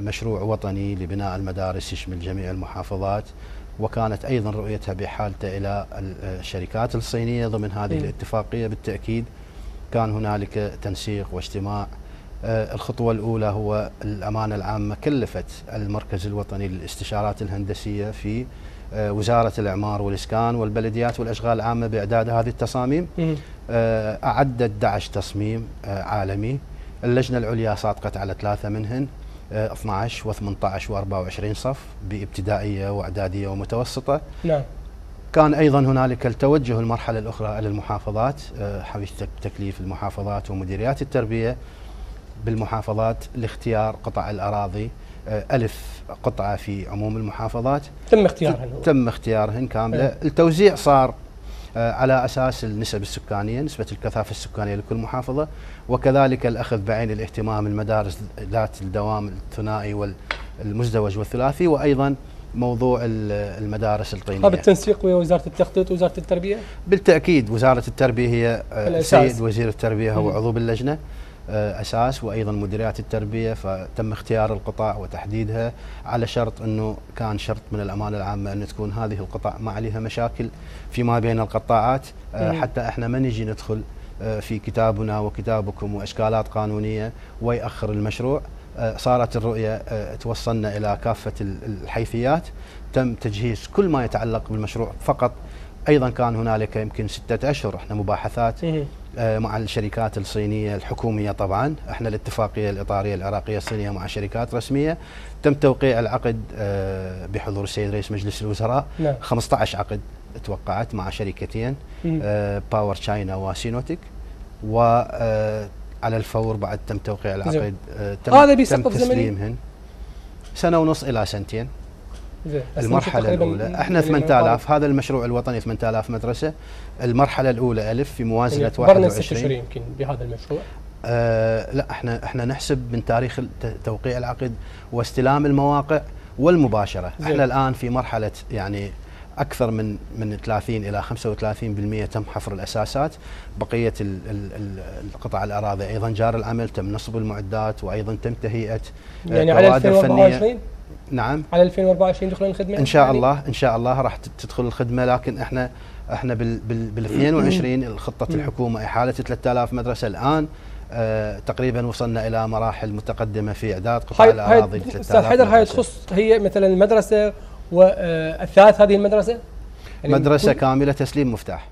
مشروع وطني لبناء المدارس يشمل جميع المحافظات وكانت أيضا رؤيتها بحالته إلى الشركات الصينية ضمن هذه م. الاتفاقية. بالتأكيد كان هنالك تنسيق واجتماع. آه، الخطوة الأولى هو الأمانة العامة كلفت المركز الوطني للاستشارات الهندسية في آه، وزارة الإعمار والإسكان والبلديات والأشغال العامة بإعداد هذه التصاميم. آه، أعدت 11 تصميم عالمي. اللجنة العليا صادقت على ثلاثة منهن. 12 و18 و24 صف بابتدائية وإعدادية ومتوسطة. نعم. كان أيضا هنالك التوجه المرحلة الأخرى على المحافظات حيث تكليف المحافظات ومديريات التربية. بالمحافظات لاختيار قطع الأراضي آه، ألف قطعة في عموم المحافظات. تم اختيارهن. تم اختيارهن كاملة. أه. التوزيع صار آه، على أساس النسب السكانية نسبة الكثافة السكانية لكل محافظة وكذلك الأخذ بعين الاهتمام المدارس ذات الدوام الثنائي والمزدوج والثلاثي وأيضا موضوع المدارس الطينية. هذا التنسيق ويا وزارة التخطيط ووزارة التربية؟ بالتأكيد وزارة التربية هي السيد وزير التربية هو عضو باللجنة آه، أساس وأيضا مديريات التربية فتم اختيار القطع وتحديدها على شرط إنه كان شرط من الأمانة العامة أن تكون هذه القطع ما عليها مشاكل فيما بين القطاعات. آه، حتى إحنا ما نجي ندخل آه، في كتابنا وكتابكم وأشكالات قانونية ويأخر المشروع. صارت الرؤية توصلنا إلى كافة الحيثيات. تم تجهيز كل ما يتعلق بالمشروع فقط. أيضا كان هنالك يمكن ستة أشهر إحنا مباحثات. آه، مع الشركات الصينية الحكومية طبعا. إحنا الاتفاقية الإطارية العراقية الصينية مع شركات رسمية. تم توقيع العقد آه، بحضور السيد رئيس مجلس الوزراء. نعم. 15 عقد توقعت مع شركتين باور تشاينا وسينوتيك و على الفور بعد تم توقيع العقد تم هذا بسقف تسليمهن. سنة ونص إلى سنتين. المرحلة الأولى. إحنا 8000 هذا المشروع الوطني 8000 مدرسة. المرحلة الأولى ألف في موازنة يعني 21 يمكن بهذا المشروع. آه لا إحنا إحنا نحسب من تاريخ توقيع العقد واستلام المواقع والمباشرة. زي. إحنا الآن في مرحلة يعني أكثر من من 30 إلى 35% تم حفر الأساسات. بقية ال ال القطع الأراضي أيضا جار العمل تم نصب المعدات وأيضا تم تهيئة يعني على 2024 نعم. على 2024 يدخلون الخدمة؟ إن شاء يعني؟ الله إن شاء الله راح تدخل الخدمة لكن إحنا إحنا بال بال 22 خطه الحكومة إحالة 3000 مدرسة الآن آه تقريبا وصلنا إلى مراحل متقدمة في إعداد قطاع الأراضي أستاذ حيدر هاي تخص هي مثلا المدرسة والثالث هذه المدرسة؟ يعني مدرسة كاملة تسليم مفتاح.